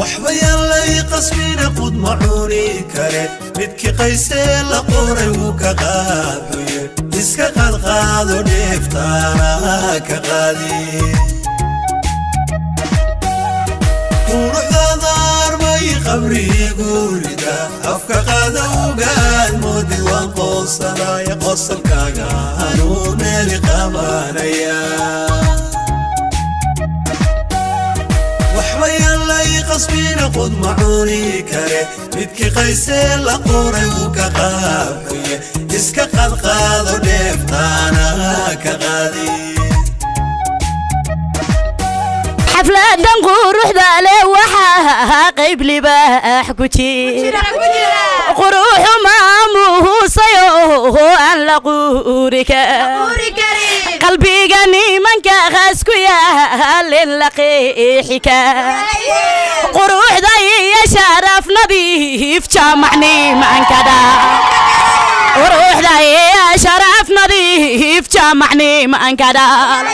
وحبي الله قسمين قد معوني كري. بدك قيسي لقوري وكا غابي إسكا قد غادو نفتارا كغادي قول عدا ضربي قبري قولي دا. أفكا غادو قاد مودي وانقوص دا يقوص الكاقانو نالي قبانيا qasbina qud ma cuni kare midkii qaysee la qoray wuu ka qaabuye iska qaadqaado dheeftaana ka qaadi xafladan quruxda leh waxaa qayb libaax ku jira quruxu maamuhusayo aan la quuri qalbiga nimanka qaas ku yaalin la qeexi quruxda iyo sharaf nadiif jaamac nimanka quruxda iyo sharaf nadiif jaamac nimanka dhaal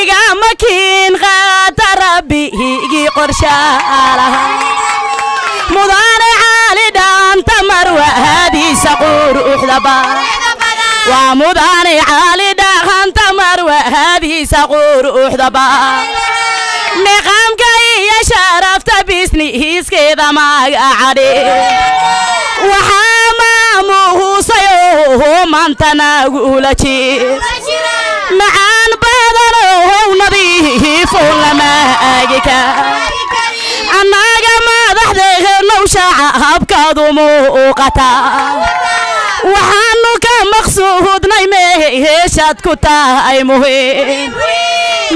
igama kiin qaata rabbigii qorshaalaha mudane caali dhaanta marwahadiisa quruxdaba waa mudane caali dhaanta marwahadiisa quruxdaba niqaamka iyo sharafta bisniiskeeda magacadhe waxaa maamuhusayo maantanagula jir macaan badanow nadiifo lama agika annaga madaxdeenow shacabkaadu muuqata maqsuudnay meeshaad ku tahay muhiim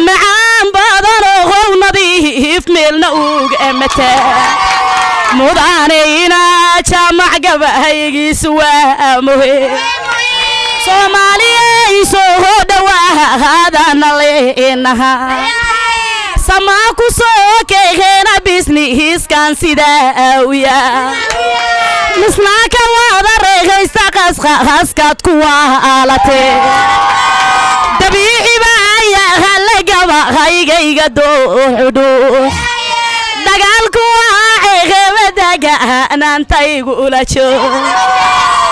macaan badanow nadiif meelna uga mata mudanayna jaamac gabaygiisu waa muhiim soomaaliyay soo dhawaadana leenaha samaa ku soo keegeena bisnihiskan sidaa u yaa misnaaka waada reegaysta qasqaskaad ku waalatee dabiici baayaha la gabahaygayga dooxudhuux dagaalku anaga anaantaygu ula joogo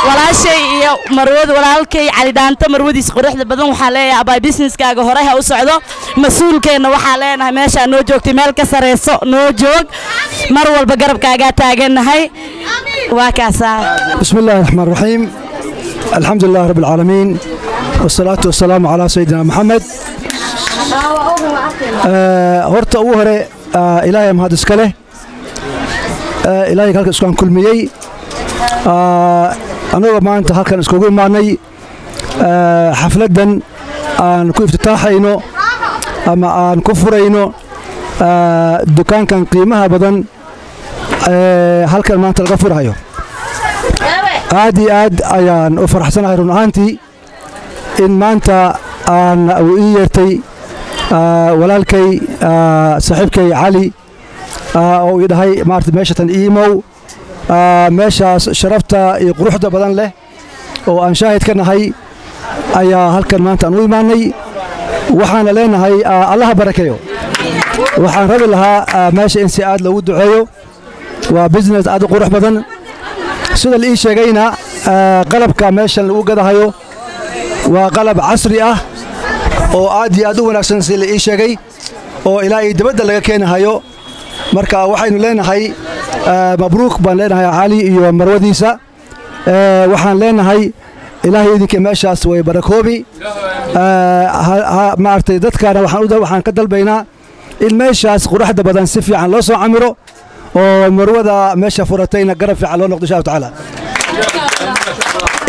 walaashay iyo marwad walaalkay calidhaanta marwadiis quruxda badan waxaa leeyahay abaa bisneskaaga hore ha u socdo. Mas'uulkeenna waxaa leenahay meeshaa noo joogtay meel ka sareyso noo joog. Mar walba garabkaagaa taagannahay waa kaasaa bismi illahi raxmaan raxiim alxamdu lilah rabbi alcaalamiin wasalaatu wasalaamu calaa sayidina maxamed eh, horta ugu hore ah, ilaahay mahad iska leh. Eh, ilaahay halkan iskaan kulmiyey annagoo ah, maanta halkan iskugu imaannay eh, xafladdan aan ku iftitaaxayno ama aan ku furayno eh, dukaankan qiimaha badan ee halkan maanta laga furahayo aad iyo aad ayaan u faraxsanahay run ahaantii in maanta aan uu ii yeertay walaalkay saaxiibkay cali oo ii dhahay maarata meeshatan iimow ah, meeshaas sharafta iyo quruxda badan leh oo aan shaahid ka nahay ayaa halkan maanta aan u imaanay. Waxaana leenahay ah, allaha barakeeyo waxaan rabi lahaa ah, meesha in si aad loogu duceeyo. Waa business aad u qurux badan. Sida la ii sheegayna ah, qalabka meeshan lagu gadahayo waa qalab casri ah oo aad iyo aad u wanaagsan sida la ii sheegay oo ilaa iyo dibadda laga keenahayo marka waxaynu leenahay ah, mabruuk baan leenahay cali iyo marwadiisa. Eh, waxaan leenahay ilaahay idinka meeshaas way barakoobi. Ha- maaragtay dadkaana waxaan ka dalbaynaa in meeshaas quruxda badan si fiican loo soo camiro oo marwada meesha furatayna garab fiican loo noqdo insha allahu tacaala.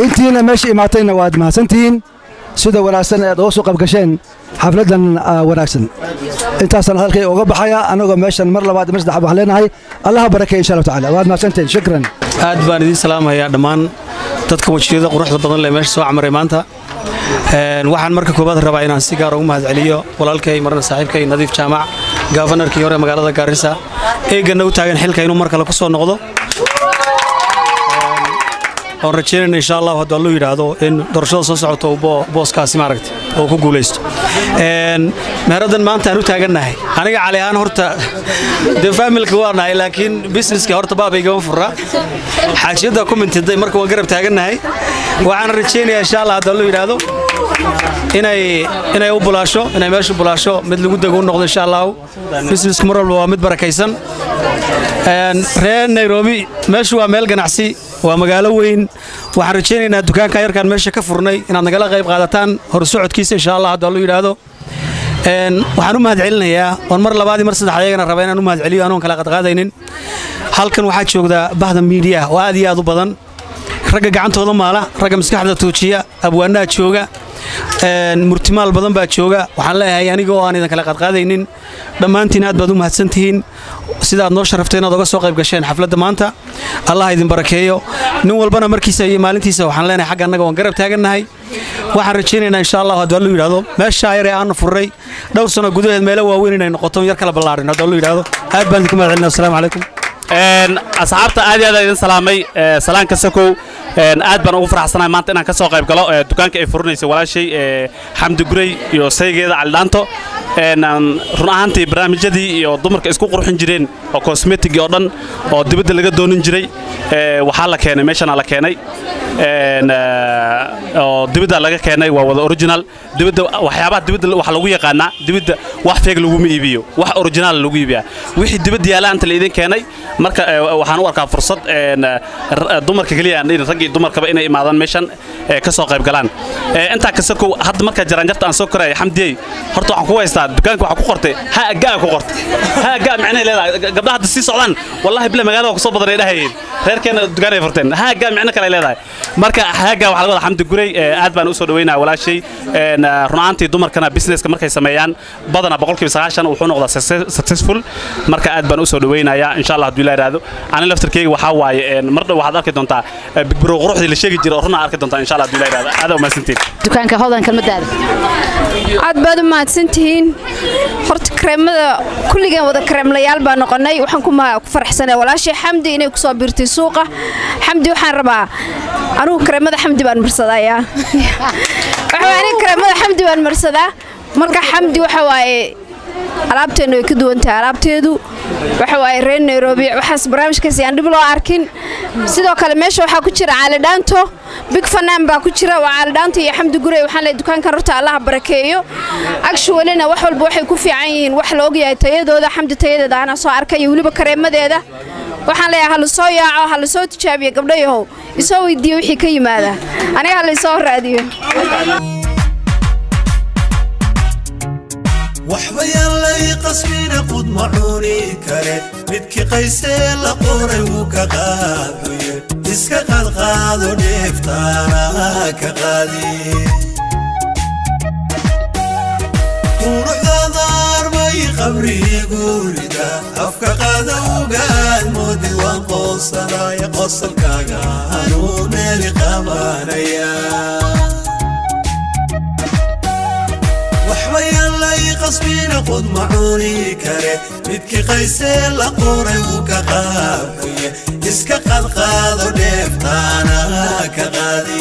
Intiina meesha imaatayna waad mahadsantihiin sida wanaagsan aad uga soo qaybgasheen xafladdan ah, wanaagsan. Intaasaan hadalkay uga baxaya anagoo meeshan mar labaad mar saddex waxaan leenahay allaha barakeeya insha allahu tacaala. Waad mahadsantihiin shukran. Aad baan idiin salaamayaa dhammaan dadka wajiyada quruxda badan leh meesha soo camaray maanta. Waxaan marka koobaad rabaa inaan si gaar ugu mahadceliyo walaalkay marna saaxiibkay nadiif jaamac gaafanarkii hore magaalada gaarisa eegana u taagan xilka inuu mar kale ku soo noqdo oon rajaynayna insha allahu hadduu allu yidhaahdo in doorashada soo socoto uu bo- booskaasi maaragta oo ku guulaysto. Meheraddan maanta aan u taagannahay aniga cali ahaan horta dee faamilka waa nahay laakiin businesska horta baabaygama fura xaajiyadda ku mintiday marka waan garab taagannahay waxaan rajaynayaa insha allah hadduu allu yidhaahdo inay u bulaasho inay meeshu bulaasho mid lagu dego u noqdo insha allahu businesska mar walba waa mid barakaysan. Reer nairobi meeshu waa meel ganacsi waa magaalo weyn. Waxaan rajaynaynaa dukaanka yarkaan meesha ka furnay inaad nagala qayb qaadataan horsocodkiisa insha allah hadduu allu yidhaahdo. Waxaan u mahadcelinayaa oon mar labaadii mar saddexaad ayagana raba inaan u mahadceliyo anoon kala qadqaadaynin. Halkan waxaa joogda bahda miidiya oo aad iyo aad u badan. Ragga gacantooda maala ragga maskaxda tuujiya abwaanaha jooga murtimaal badan baa jooga. Waxaan leeyahay aniga oo aan idin kala qadqaadaynin. Dhammaantiin aad baad u mahadsantihiin. Sida aad noo sharaftay inaad oga soo qayb gasheen xafladda maanta. Allah idin barakeeyo. Nin walbana markiisa iyo maalintiisa waxaan leenahay xagga annaga waan garab taagannahay. Waxaan rajaynaynaa insha allah hadduu allu yidhaahdo meeshaa yar aanu furray. Dhowr sano gudaheed meelo waaweyn inay noqoto yar kala ballaarin hadduu allu yidhaahdo. Aad baan idinku mahadcelinaa asalaamu calaykum asxaabta aad iyo aad idin salaamay. Ee, salaan ka sakow aad baan ugu faraxsanahay. Maanta inaan ka soo qayb galo dukaanka ay furinaysay walaashay xamdi gurey iyo saygeeda aan run ahaantii barnaamijyadii iyo dumarka isku qurxin jireen oo cosmetic oo dhan oo dibadda laga doonin jiray waxaa la keenay meeshana la keenay Een, ee, oo dibadda laga keenay waa wada original. Dibadda waxyaabaha dibadda waxa lagu yaqaanaa dibadda wax feeg laguma iibiyo wax original lagu iibiyaa. Wixii dibadda yaalla anta la idin keenay marka waxaan u arkaa fursad dumarka keliya aan dhihin rag iyo dumarkaba inay imaadaan meeshan ee, ka soo qayb galaan. Intaa kasakow hadda marka jaraanjarta aan soo koraya xamdiyey horta waxaan ku haystaa dukaanka waxaa ku qortay. Ha agaa ku qortay. Ha agaa macnahay leedahay. Gabdhaha hadda sii socdaan wallahi bila magaalada ku soo badan ay dhahayeen. Reerkeena dukaan ay furteen. Ha agaa macno kale ay leedahay. Marka ha agaa waxaa laga wadaa xamdi gurey ee, aad baan u soo dhaweynaa walaashay. Een, ee, run ahaantii dumarkana businesska markay sameeyaan badana boqolkiiba sagaashan wuxuu noqdaa success- successful. Marka aad baan u soo dhaweynayaa insha allah hadduu ilaa yidhaahdo ani laftarkeyga waxaa waaye een, mar dhow waxaad arki doontaa ee, bigbiro quruxdii la sheegi jiray oo runaa arki doontaa insha allah hadduu ilaa yidhaahdo aad u mahadsantiin. Dukaanka hodan kalmadaada aad baad u mahadsantihiin horta kareemada kulligeen wada kareemlayaal baa noqonay. Waxaan ku faraxsanay walaashay. Xamdi inay ku biirtay suuqa. Xamdi waxaan rabaa anugu kareemada xamdi baan aniga kareemada xamdi baan marsadaa. Marka xamdi waxa waaye alaabteenu way ka duwan tahay alaabteedu waxa waaye reer nairobi waxaas barnaamijkaasi aan dhib loo arkin. Sidoo kale meesha waxaa ku jira caalidhaanto big fanaan baa ku jira. Waa caalidhaanto iyo xamdi gurey waxaan leeyahay dukaankan horta allaha barakeeyo. Actualina wax walba waxay ku fiican yihiin. Wax la ogyahay tayadooda xamdi tayadeeda anaa soo arkay iyo weliba kareemadeeda. Waxaan leeyahay ha la soo yaaco ha la soo tijaabiyo gabdhayahow isoo weydiiyo wixii ka yimaada. Aniga ha la isoo raadiyo. Waxba yaalay qasbina qud macuuni kare midkii qaysee la qoray wuu ka qaaxuye iska qaadqaado dheeftaana ka qaadi quruxdadaar bay qabriigu rida afka qaada ugaad moodid waan qoonsanaya qosalkaaga anuu meeli qabanaya macuuni kare midkii qaysee la qoray wuu ka qaabxuye iska qadqaado dheeftaana ka qaadi